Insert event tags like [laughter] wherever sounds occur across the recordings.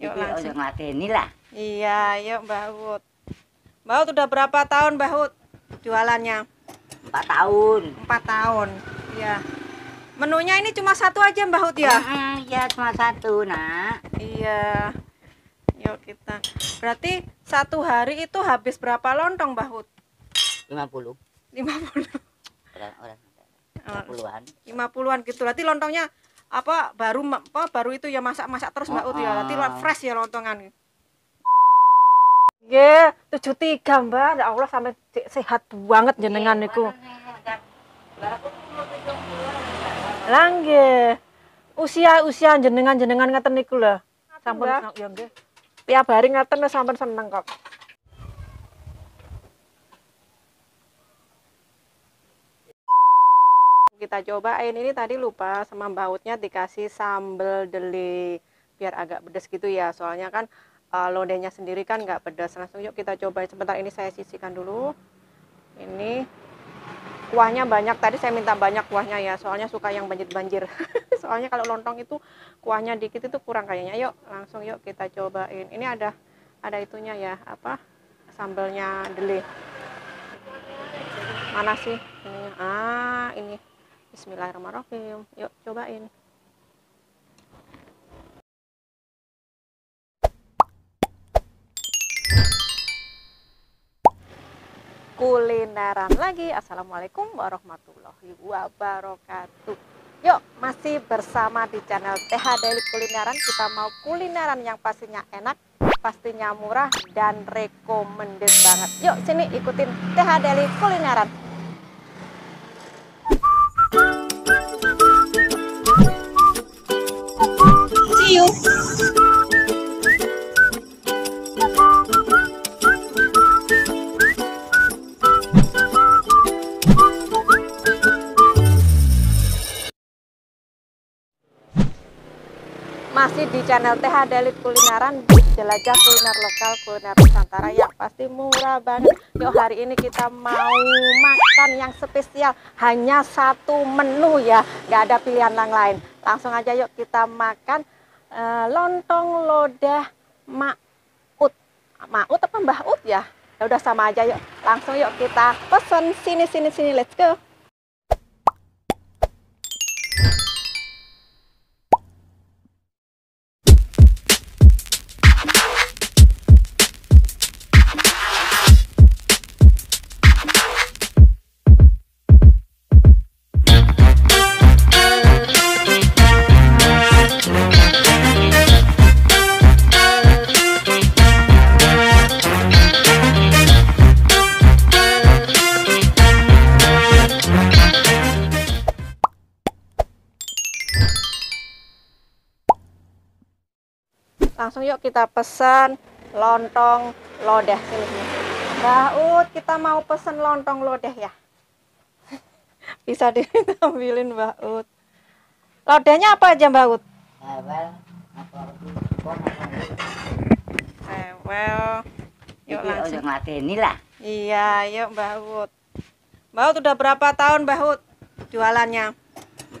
Yuk langsung. ngladeni lah. Iya, yuk Mbak Ut. Mbak Ut udah berapa tahun Mbak Ut jualannya? 4 tahun. Empat tahun. Iya. Menunya ini cuma satu aja Mbak Ut ya? Mm, Iya, cuma satu, Nak. Iya. Yuk kita. Berarti satu hari itu habis berapa lontong Mbak Ut? 50. 50. Orang orang Oh, 50-an. 50-an gitu. Berarti lontongnya apa baru apa baru itu ya masak-masak terus Mbak Ut ya. Berarti Oh. fresh ya lontongan. Nggih, 73 Mbak. Ya Allah sampai sehat banget jenengan niku. Lah nggih. Usia-usia jenengan-jenengan ngeten niku lho. Sampun ya nggih. Tiap hari ngeten wis sampun seneng kok. Kita cobain. Ini tadi lupa sama bautnya dikasih sambal deli biar agak pedas gitu ya. Soalnya kan eh, lodehnya sendiri kan nggak pedas. Langsung yuk kita cobain. Sebentar ini saya sisihkan dulu. Ini kuahnya banyak. Tadi saya minta banyak kuahnya ya soalnya suka yang banjir-banjir [laughs] soalnya kalau lontong itu kuahnya dikit itu kurang kayaknya. Yuk langsung yuk kita cobain. Ini ada ada itunya ya apa sambelnya deli. Mana sih? Ini ah ini Bismillahirrahmanirrahim. Yuk cobain. Kulineran lagi. Assalamualaikum warahmatullahi wabarakatuh. Yuk masih bersama di channel TH Daily Kulineran. Kita mau kulineran yang pastinya enak Pastinya murah dan recommended banget. Yuk sini ikutin TH Daily Kulineran channel TH Daily Kulineran jelajah kuliner lokal kuliner Nusantara yang pasti murah banget. Yuk hari ini kita mau makan yang spesial. Hanya satu menu ya nggak ada pilihan yang lain. Langsung aja yuk kita makan eh, lontong lodah maut. Maut apa mbah ut ya? Ya udah sama aja yuk. Langsung yuk kita pesen sini sini sini. Let's go yuk kita pesan lontong lodeh sini sini Mbak Ut kita mau pesen lontong lodeh ya. [laughs] Bisa diambilin Mbak Ut. Lodehnya apa aja Mbak Ut? Well yuk langsung. ngladeni lah. iya yuk Mbak Ut. Mbak Ut udah berapa tahun Mbak Ut jualannya?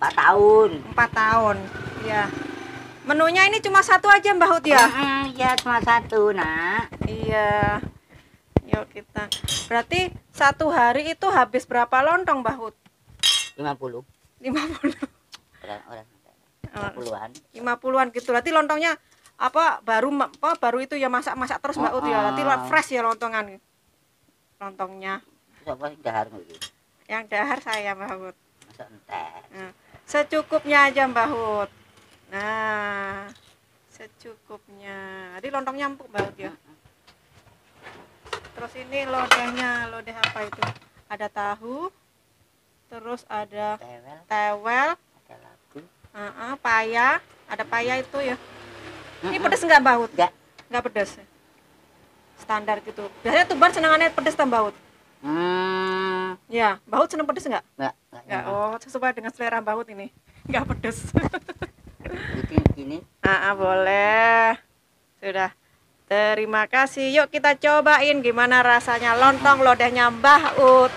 4 tahun. empat tahun ya menunya ini cuma satu aja Mbak Ut ya Iya, cuma satu, Nak. Iya. Yuk kita. Berarti satu hari itu habis berapa lontong, Mbah Hud? 50. 50. Orang orang Oh, 50-an. 50-an gitu. Berarti lontongnya apa baru apa baru itu ya masak-masak terus Mbak Ut ya. Berarti fresh ya lontongan. Lontongnya. Sing dahar iki? Yang dahar saya Mbah Hud. Masa entek. Secukupnya aja Mbah Hud. Nah, secukupnya. Jadi lontongnya empuk Mbah Hud ya. Terus ini lodehnya, lodeh apa itu? Ada tahu, terus ada Tewel tewel, ada labu. uh paya, ada paya itu ya. Ini pedes nggak baut? Nggak. Nggak pedes. Standar gitu. Biasanya tuban senangannya pedes tam baut. Hmm, Ya, baut seneng pedes nggak? enggak, enggak. Nggak. Oh, sesuai dengan selera baut ini. [laughs] Nggak pedes. [laughs] ini? Ah, ah, boleh. Sudah. Terima kasih. Yuk kita cobain gimana rasanya lontong lodehnya Mbah Ut.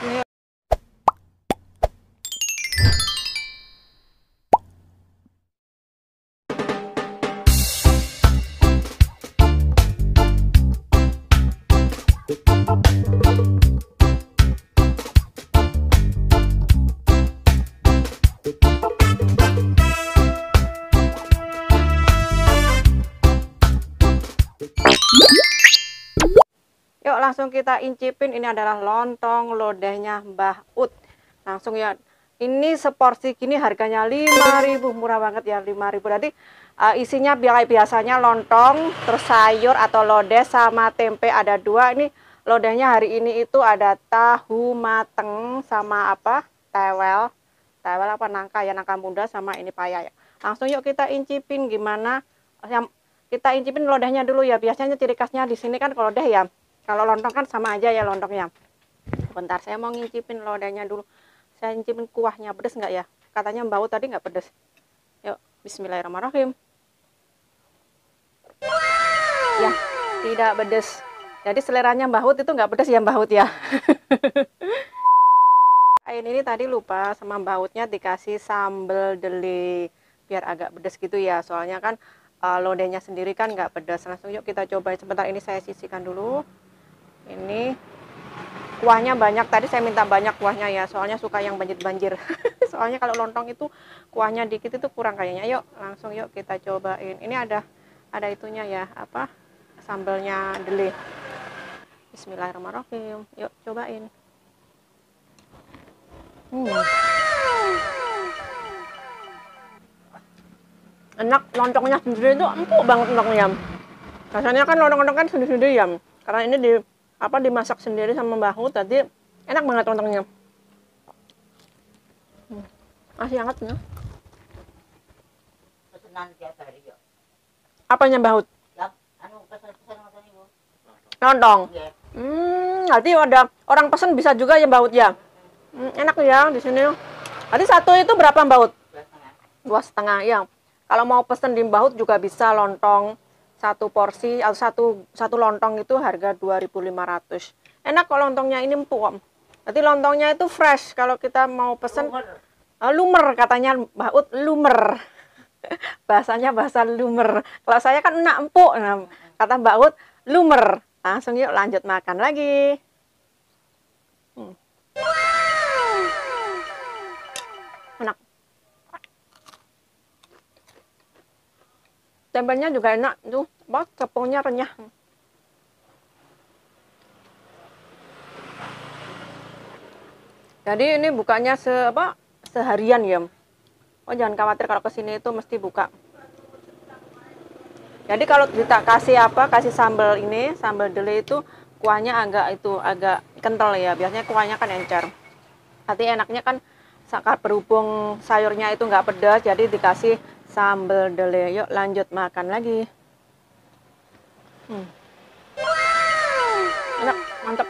Thank you. Nih. langsung kita incipin. Ini adalah lontong lodehnya Mbah Ut. Langsung ya. Ini seporsi gini harganya 5000 murah banget ya 5000 berarti uh, isinya biasanya lontong terus sayur atau lodeh sama tempe ada dua. Ini lodehnya hari ini itu ada tahu mateng sama apa? Tewel. Tewel apa? Nangka ya nangka muda sama ini paya ya. Langsung yuk kita incipin gimana. Yang kita incipin lodehnya dulu ya. Biasanya ciri khasnya di sini kan kalau lodeh ya kalau lontong kan sama aja ya lontongnya bentar saya mau ngincipin lodehnya dulu saya incipin kuahnya pedes nggak ya katanya bau tadi nggak pedes yuk Bismillahirrahmanirrahim ya tidak pedes jadi seleranya Mbah Hut itu nggak pedas ya Mbah Hut ya. [laughs] Ain ini tadi lupa sama Mbah Hutnya dikasih sambal deli biar agak pedas gitu ya. Soalnya kan uh, lodehnya sendiri kan nggak pedas. Langsung yuk kita coba. Sebentar ini saya sisihkan dulu. Ini kuahnya banyak. Tadi saya minta banyak kuahnya ya. Soalnya suka yang banjir-banjir. [laughs] Soalnya kalau lontong itu kuahnya dikit itu kurang kayaknya. Yuk langsung yuk kita cobain. Ini ada ada itunya ya apa sambalnya deli. Bismillahirrahmanirrahim. Yuk cobain. Hmm. Enak lontongnya sendiri itu empuk banget lontongnya. Rasanya kan lontong-lontong kan sendiri-sendiri ya. Karena ini di apa dimasak sendiri sama bahu tadi enak banget lontongnya. Hmm. Masih hangat ya. Apanya bahut? Ya, anu. Lontong. Nggih. Hmm, nanti ada orang pesen bisa juga ya baut ya. Hmm, enak ya di sini. Nanti satu itu berapa? Dua setengah. Dua setengah ya. Kalau mau pesen di baut juga bisa lontong satu porsi atau satu satu lontong itu harga 2.500. Enak kalau lontongnya ini empuk. Om. Nanti lontongnya itu fresh kalau kita mau pesen Umur. Ah, lumer katanya baut lumer. [laughs] Bahasanya bahasa lumer. Kalau saya kan enak empuk. Nah, kata baut lumer. Langsung yuk lanjut makan lagi. Hmm. Enak. Tempenya juga enak. Tuh, bos tepungnya renyah. Jadi ini bukanya se apa seharian ya. Oh jangan khawatir kalau ke sini itu mesti buka. Jadi kalau kita kasih apa, kasih sambal ini, sambal dele itu kuahnya agak itu agak kental ya. Biasanya kuahnya kan encer. Tapi enaknya kan sakar berhubung sayurnya itu nggak pedas, jadi dikasih sambal dele. Yuk lanjut makan lagi. Hmm. Enak, mantap.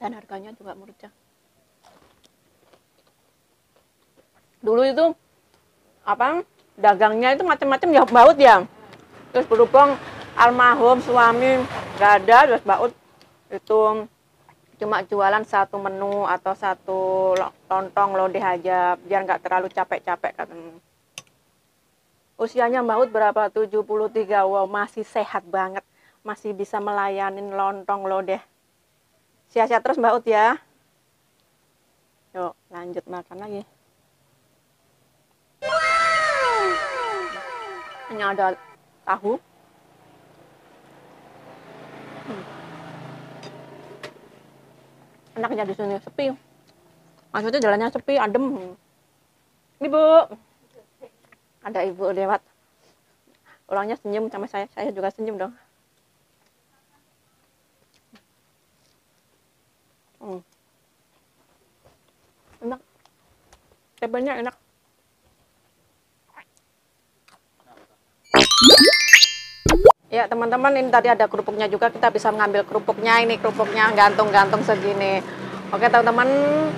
Dan harganya juga murah. Dulu itu apa dagangnya itu macam-macam ya baut ya terus berhubung almarhum suami gak ada terus baut itu cuma jualan satu menu atau satu lo- lontong lodeh aja biar nggak terlalu capek-capek katanya. Usianya baut berapa? 73 wow masih sehat banget. Masih bisa melayanin lontong lodeh. Sehat-sehat terus baut ya. Yuk lanjut makan lagi. Ini ada tahu. Hmm. Enaknya di sini sepi. Maksudnya jalannya sepi adem. Ini bu. Ada ibu lewat. Orangnya senyum sama saya. Saya juga senyum dong. Hmm. enak. Tebelnya enak Ya teman-teman ini tadi ada kerupuknya juga kita bisa mengambil kerupuknya ini kerupuknya gantung-gantung segini. Oke teman-teman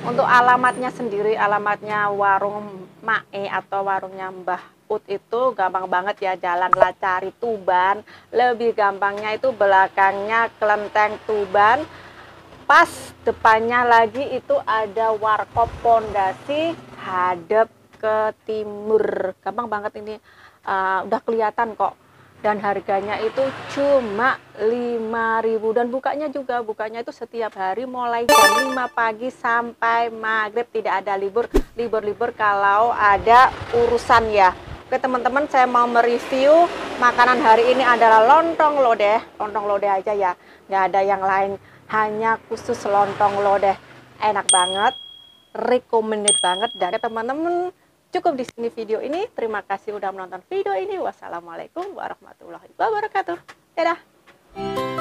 untuk alamatnya sendiri alamatnya warung Mae atau warungnya Mbah Ut itu gampang banget ya Jalan Lacari Tuban. Lebih gampangnya itu belakangnya Kelenteng Tuban. Pas depannya lagi itu ada Warkop Pondasi hadap ke timur. Gampang banget ini uh, udah kelihatan kok dan harganya itu cuma 5000 dan bukanya juga bukanya itu setiap hari mulai jam 5 pagi sampai maghrib. Tidak ada libur libur-libur kalau ada urusan ya. Oke teman-teman saya mau mereview makanan hari ini adalah lontong lodeh. Lontong lodeh aja ya. Nggak ada yang lain. Hanya khusus lontong lodeh. Enak banget recommended banget. Dari teman-teman cukup di sini video ini. Terima kasih udah menonton video ini. Wassalamualaikum warahmatullahi wabarakatuh. Dadah